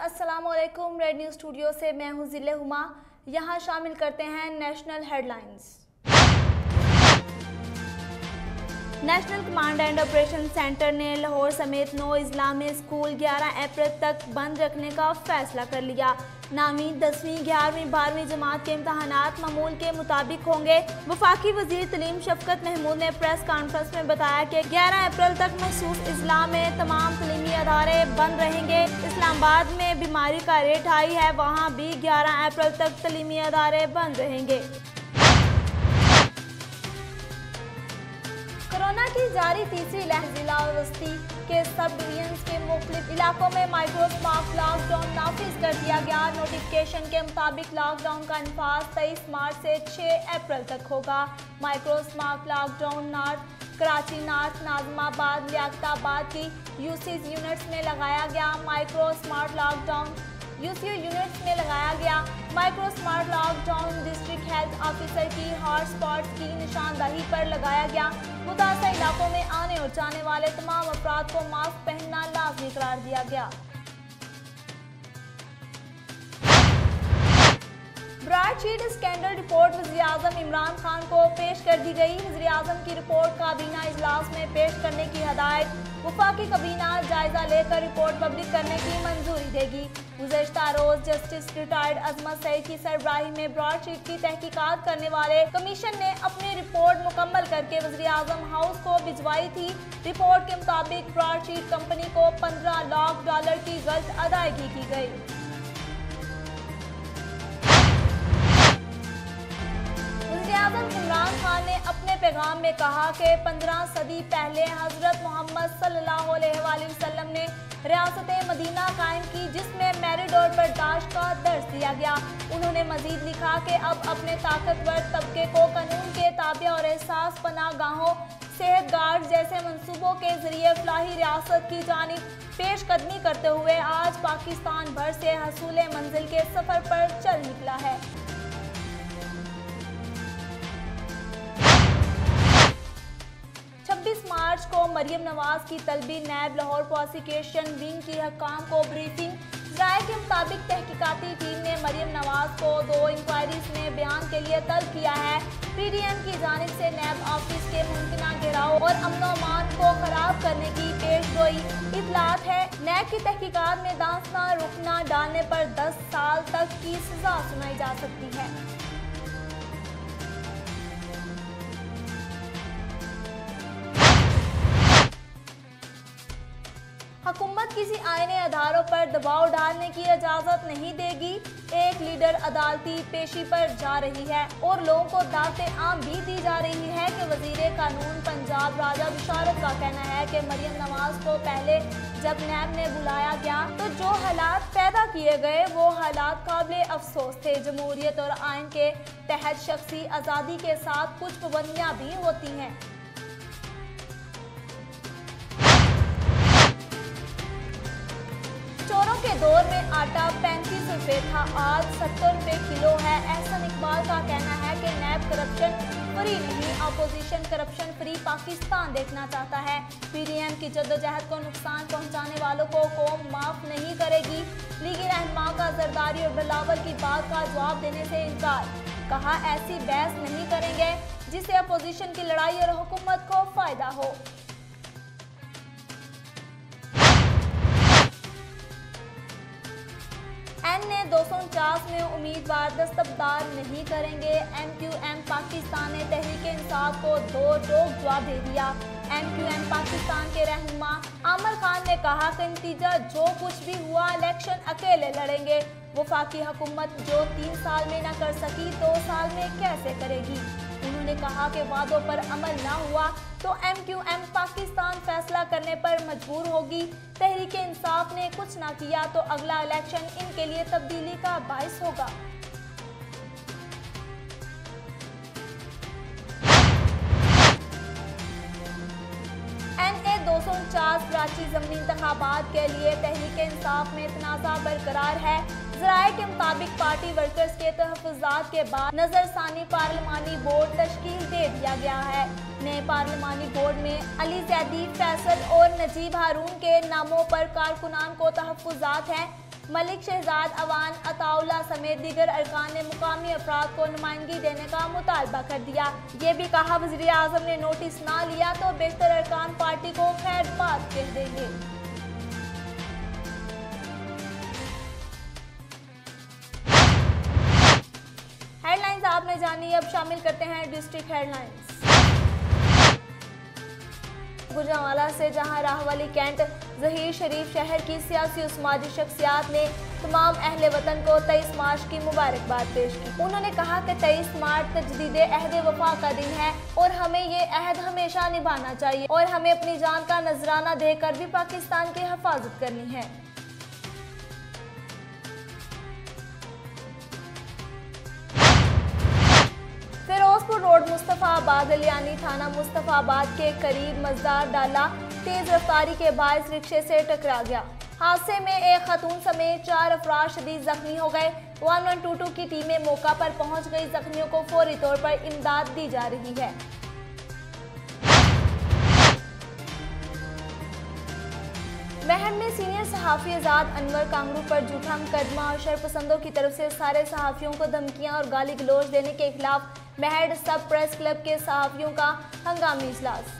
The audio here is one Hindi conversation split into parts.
अस्सलाम वालेकुम रेड न्यूज़ स्टूडियो से मैं हूँ ज़िले हुमा। यहाँ शामिल करते हैं national headlines. National Command and Operation Centre ने लाहौर समेत नौ इस्लामी स्कूल 11 अप्रैल तक बंद रखने का फैसला कर लिया। नामी दसवीं, ग्यारहवीं, बारहवीं जमात के इम्तहान मामूल के मुताबिक होंगे। वफाकी वज़ीर तलीम शफकत महमूद ने प्रेस कॉन्फ्रेंस में बताया कि 11 अप्रैल तक मखसूस अजला में तमाम तलीमी अदारे बंद रहेंगे। इस्लामाबाद में बीमारी का रेट हाई है, वहाँ भी 11 अप्रैल तक तलीमी अदारे बंद रहेंगे। कोरोना की जारी तीसरी लहर जिला वस्ती के सब डिवीज़न के मुख्तलिफ़ इलाकों में माइक्रो स्मार्ट लॉकडाउन नाफिज कर दिया गया। नोटिफिकेशन के मुताबिक लॉकडाउन का अनफाज तेईस मार्च से 6 अप्रैल तक होगा। Micro smart lockdown North Karachi North Nazimabad, Liaquatabad की यूसीज यूनिट्स में लगाया गया। Micro smart lockdown UCO units में लगाया गया। Micro smart lockdown district health officer की हॉटस्पॉट की निशानदाही पर लगाया गया। मुतासर इलाकों में आने और जाने वाले तमाम अफराद को मास्क पहनना लाजमी करार दिया गया। ब्राडशीट स्कैंडल रिपोर्ट वजी अजम इमरान खान को पेश कर दी गई। वजी अजम की रिपोर्ट काबीना इजलास में पेश करने की हदायत वफाकी काबीना जायजा लेकर रिपोर्ट पब्लिक करने की मंजूरी देगी। गुजशत रोज जस्टिस रिटायर्ड अजमत सईद की सरबराही में ब्रॉडशीट की तहकीकत करने वाले कमीशन ने अपनी रिपोर्ट मुकम्मल करके वजी अजम हाउस को भिजवाई थी। रिपोर्ट के मुताबिक ब्रॉडशीट कंपनी को पंद्रह लाख डॉलर की गलत अदायगी की गई। वज़ीर इमरान खान ने अपने पैगाम में कहा कि पंद्रह सदी पहले हज़रत मोहम्मद सल्लल्लाहु अलैहि वसल्लम ने रियासत मदीना कायम की, जिसमें मेरिड और बर्दाश्त का दर्ज दिया गया। उन्होंने मजीद लिखा कि अब अपने ताकतवर तबके को कानून के ताबे और एहसास पना गाहों सेहत गार्ड जैसे मनसूबों के ज़रिए फलाही रियासत की जानब पेश कदमी करते हुए आज पाकिस्तान भर से हसूल मंजिल के सफ़र पर चल निकला मरियम नवाज़ की तलबी नैब लाहौर प्रोसिक्यूशन विंग की हकाम को ब्रीफिंग। राय के मुताबिक तहकीकाती टीम ने मरियम नवाज़ को दो इंक्वायरीज में बयान के लिए तलब किया है। पीडीएम की जानब से नैब ऑफ़िस के मुमकिन घेराव और अमन अमान को खराब करने की पेश गोई इतलात है, नैब की तहकीकात में दांसना रुकना डालने पर 10 साल तक की सजा सुनाई जा सकती है। हुकूमत किसी आयने आधारों पर दबाव डालने की इजाज़त नहीं देगी। एक लीडर अदालती पेशी पर जा रही है और लोगों को दावतें आम भी दी जा रही है कि वज़ीर कानून पंजाब राजा बिशारत का कहना है कि मरियम नवाज़ को पहले जब नैब ने बुलाया गया तो जो हालात पैदा किए गए, वो हालात काबिल अफसोस थे। जमहूरियत और आयन के तहत शख्सी आज़ादी के साथ कुछ पाबंदियाँ भी होती हैं। के दौर में आटा पैंतीस रुपए था। आज सत्तर रुपए किलो है। एहसन इकबाल का कहना है कि नैब करप्शन फ्री नहीं, अपोजिशन करप्शन फ्री पाकिस्तान देखना चाहता है। पीडीएम की जद्दोजहद को नुकसान पहुँचाने वालों को कौम माफ़ नहीं करेगी। लीगी रहनमा का जरदारी और बिलावल की बात का जवाब देने से इनकार। कहा, ऐसी बहस नहीं करेंगे जिससे अपोजिशन की लड़ाई और हुकूमत को फ़ायदा हो। एन ने दो सौ उनचास में उम्मीदवार दस्तबदार नहीं करेंगे। एम क्यू एम पाकिस्तान ने तहरीक इंसाफ को दो टोक जवाब दे दिया। एम क्यू एम पाकिस्तान के रहनुमा आमर खान ने कहा कि नतीजा जो कुछ भी हुआ, इलेक्शन अकेले लड़ेंगे। वफाकी हुकूमत जो तीन साल में न कर सकी, दो साल में कैसे करेगी? उन्होंने कहा कि वादों पर अमल न हुआ तो एम क्यू एम पाकिस्तान फैसला करने पर मजबूर होगी। तहरीक इंसाफ ने कुछ ना किया तो अगला इलेक्शन इनके लिए तब्दीली का बायस होगा। कराची जमनी इंतबात के लिए तहरीक इंसाफ में तनाज़ा बरकरार है। जराये के मुताबिक पार्टी वर्कर्स के तहफात के बाद नजरसानी पार्लिमानी बोर्ड तश्कील दे दिया गया है। नए पार्लिमानी बोर्ड में अली जैदी, फैसल और नजीब हारून के नामों पर कारकुनान को तहफात हैं। मलिक शहजाद, अवान, अताउल्ला समेत दीगर अरकान ने मुकामी अफराद को नुमाइंदगी देने का मुतालबा कर दिया। ये भी कहा वजी अजम ने नोटिस ना लिया तो बेहतर अरकान पार्टी को खैर बात कह देंगे। आपने जानी, अब शामिल करते हैं डिस्ट्रिक्ट हेडलाइंस। गुजरावाला से जहाँ राहवाली कैंट जहीर शरीफ शहर की सियासी और समाजी शख्सियात ने तमाम अहल वतन को तेईस मार्च की मुबारकबाद पेश की। उन्होंने कहा कि तेईस मार्च तजदीद अहद वफा का दिन है और हमें ये अहद हमेशा निभाना चाहिए और हमें अपनी जान का नजराना देकर भी पाकिस्तान की हिफाजत करनी है। फिरोजपुर रोड मुस्तफ़ाबाद अलियानी थाना मुस्तफ़ाबाद के करीब मजदार डाला तेज रफ्तारी के बायस रिक्शे से टकरा गया। हादसे में एक खतून समेत चार अफराज शदीद जख्मी हो गए। वन वन टू टू की टीमें मौका पर पहुँच गई। जख्मियों को फौरी तौर पर इमदाद दी जा रही है। महम में सीनियर सहाफ़ी आज़ाद अनवर कांगड़ू पर झूठा मुकदमा और शरपसंदों की तरफ़ से सारे सहाफ़ियों को धमकियाँ और गाली गलोच देने के खिलाफ महड सब प्रेस क्लब के सहाफ़ियों का हंगामी इजलास।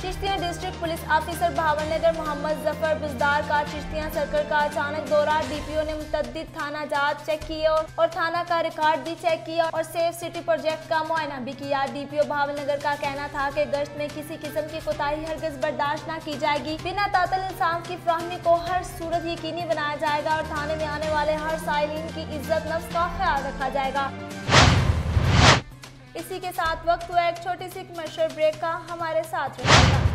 Chishtian district police officer Bahawalnagar Mohammad Zafar Buzdar का चिश्तिया सर्कल का अचानक दौरा। डीपीओ ने मुतद थाना जाँच चेक किए और थाना का रिकॉर्ड भी चेक किया और सेफ़ सिटी प्रोजेक्ट का मुआयना भी किया। डीपीओ भावनगर का कहना था कि गश्त में किसी किस्म की कोताही हरगज बर्दाश्त न की जाएगी। बिना तातल इंसाफ की फ्राहमी को हर सूरत यकीनी बनाया जाएगा और थाने में आने वाले हर साइलिन की इज़्ज़त नफ्स का ख्याल रखा जाएगा। इसी के साथ वक्त हुआ एक छोटी सी कमर्शियल ब्रेक का। हमारे साथ रहेगा